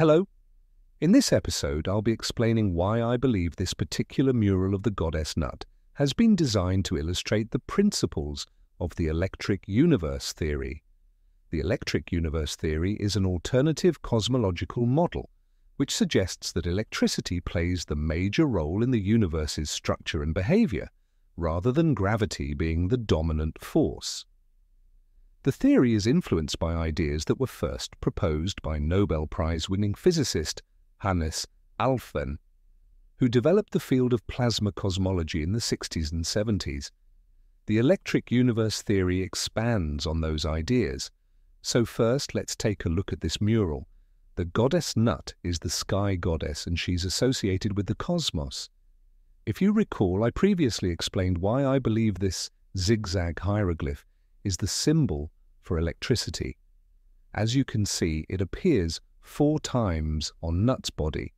Hello. In this episode, I'll be explaining why I believe this particular mural of the goddess Nut has been designed to illustrate the principles of the electric universe theory. The electric universe theory is an alternative cosmological model which suggests that electricity plays the major role in the universe's structure and behavior, rather than gravity being the dominant force. The theory is influenced by ideas that were first proposed by Nobel Prize-winning physicist Hannes Alfvén, who developed the field of plasma cosmology in the 60s and 70s. The electric universe theory expands on those ideas. So first, let's take a look at this mural. The goddess Nut is the sky goddess and she's associated with the cosmos. If you recall, I previously explained why I believe this zigzag hieroglyph is the symbol for electricity. As you can see, it appears four times on Nut's body,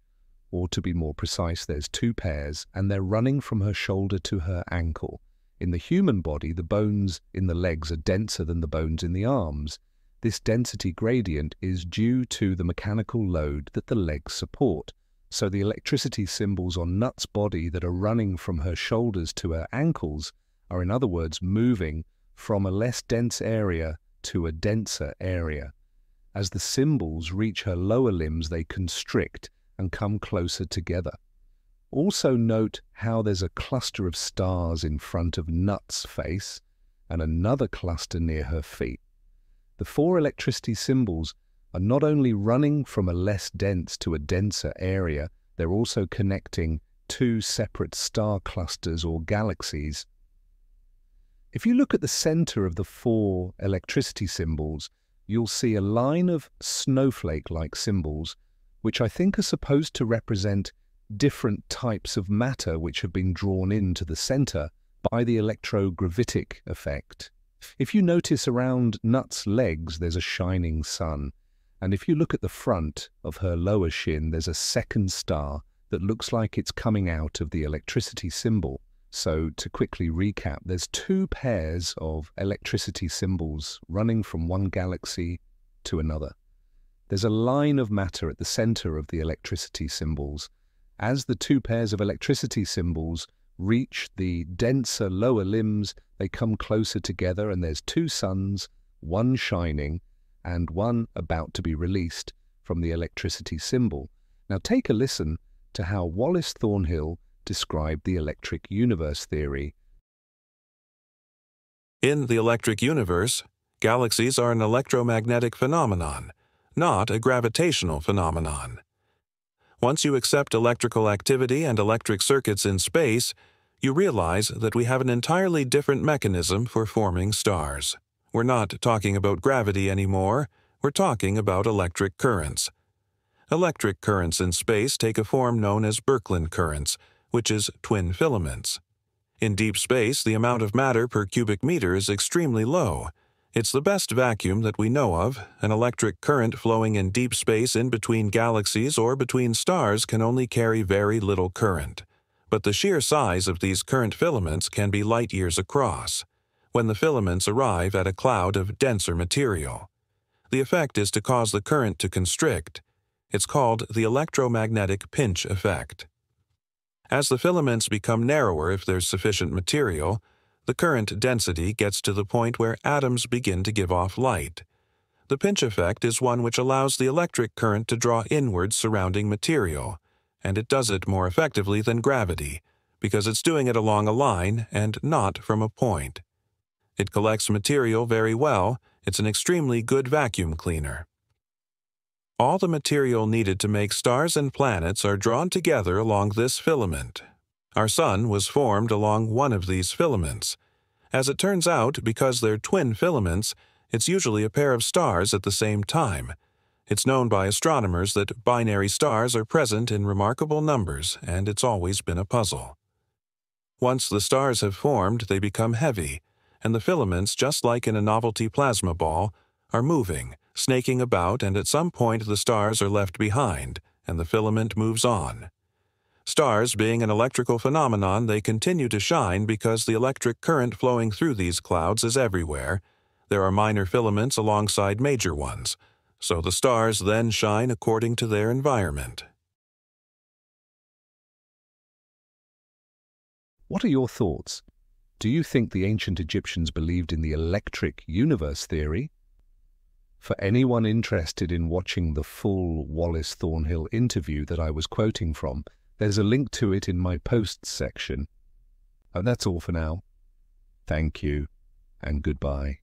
or to be more precise, there's two pairs, and they're running from her shoulder to her ankle. In the human body, the bones in the legs are denser than the bones in the arms. This density gradient is due to the mechanical load that the legs support. So the electricity symbols on Nut's body that are running from her shoulders to her ankles are in other words moving from a less dense area to a denser area. As the symbols reach her lower limbs, they constrict and come closer together. Also note how there's a cluster of stars in front of Nut's face and another cluster near her feet. The four electricity symbols are not only running from a less dense to a denser area, they're also connecting two separate star clusters or galaxies if you look at the center of the four electricity symbols, you'll see a line of snowflake-like symbols, which I think are supposed to represent different types of matter which have been drawn into the center by the electrogravitic effect. If you notice around Nut's legs, there's a shining sun. And if you look at the front of her lower shin, there's a second star that looks like it's coming out of the electricity symbol. So to quickly recap, there's two pairs of electricity symbols running from one galaxy to another. There's a line of matter at the center of the electricity symbols. As the two pairs of electricity symbols reach the denser lower limbs, they come closer together and there's two suns, one shining and one about to be released from the electricity symbol. Now take a listen to how Wallace Thornhill described the electric universe theory. In the electric universe, galaxies are an electromagnetic phenomenon, not a gravitational phenomenon. Once you accept electrical activity and electric circuits in space, you realize that we have an entirely different mechanism for forming stars. We're not talking about gravity anymore, we're talking about electric currents. Electric currents in space take a form known as Birkeland currents, which is twin filaments. In deep space, the amount of matter per cubic meter is extremely low. It's the best vacuum that we know of. An electric current flowing in deep space in between galaxies or between stars can only carry very little current. But the sheer size of these current filaments can be light years across when the filaments arrive at a cloud of denser material. The effect is to cause the current to constrict. It's called the electromagnetic pinch effect. As the filaments become narrower if there's sufficient material, the current density gets to the point where atoms begin to give off light. The pinch effect is one which allows the electric current to draw inwards surrounding material, and it does it more effectively than gravity, because it's doing it along a line and not from a point. It collects material very well, it's an extremely good vacuum cleaner. All the material needed to make stars and planets are drawn together along this filament. Our Sun was formed along one of these filaments. As it turns out, because they're twin filaments, it's usually a pair of stars at the same time. It's known by astronomers that binary stars are present in remarkable numbers, and it's always been a puzzle. Once the stars have formed, they become heavy, and the filaments, just like in a novelty plasma ball, are moving, snaking about, and at some point the stars are left behind, and the filament moves on. Stars being an electrical phenomenon, they continue to shine because the electric current flowing through these clouds is everywhere. There are minor filaments alongside major ones, so the stars then shine according to their environment. What are your thoughts? Do you think the ancient Egyptians believed in the electric universe theory? For anyone interested in watching the full Wallace Thornhill interview that I was quoting from, there's a link to it in my posts section. And that's all for now. Thank you, and goodbye.